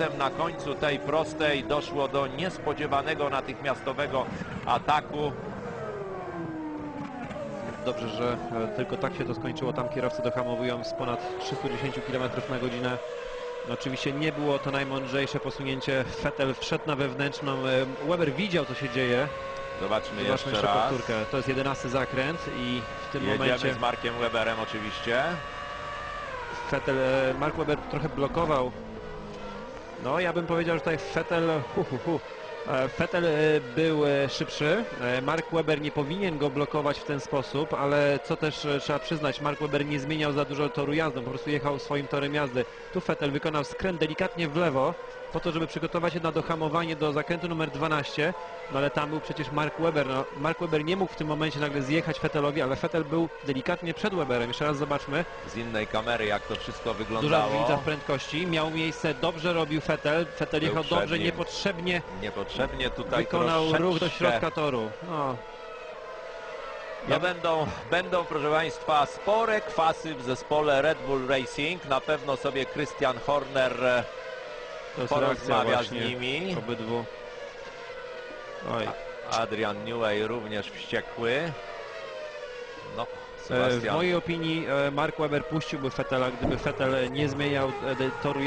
potem na końcu tej prostej doszło do niespodziewanego natychmiastowego ataku. Dobrze, że e, tylko tak się to skończyło. Tam kierowcy dohamowują z ponad 310 km na godzinę. Oczywiście nie było to najmądrzejsze posunięcie. Vettel wszedł na wewnętrzną. E, Weber widział, co się dzieje. Zobaczmy, Zobaczmy jeszcze jeszcze raz. powtórkę. To jest 11 zakręt i w tym Jedziemy momencie z Markiem Weberem oczywiście. Vettel, e, Mark Webber trochę blokował. No, ja bym powiedział, że tutaj Vettel, hu, hu, hu. E, Vettel e, był e, szybszy. Mark Webber nie powinien go blokować w ten sposób, ale co też trzeba przyznać, Mark Webber nie zmieniał za dużo toru jazdy, po prostu jechał swoim torem jazdy. Tu Vettel wykonał skręt delikatnie w lewo, po to, żeby przygotować się na dohamowanie do zakrętu numer 12, no ale tam był przecież Mark Webber. No, Mark Webber nie mógł w tym momencie nagle zjechać Vettelowi, ale Vettel był delikatnie przed Weberem. Jeszcze raz zobaczmy. Z innej kamery jak to wszystko Duża wyglądało. różnica w prędkości. Miał miejsce, dobrze robił Vettel. Vettel Był jechał dobrze, nim. niepotrzebnie Niepotrzebnie tutaj wykonał ruch do środka toru. No, No będą, będą, proszę Państwa, spore kwasy w zespole Red Bull Racing. Na pewno sobie Christian Horner e, porozmawia z nimi. obydwu. Oj, Adrian Newey również wściekły. No, e, w Sebastian mojej opinii e, Mark Webber puściłby Vettela, gdyby Vettel nie zmieniał toru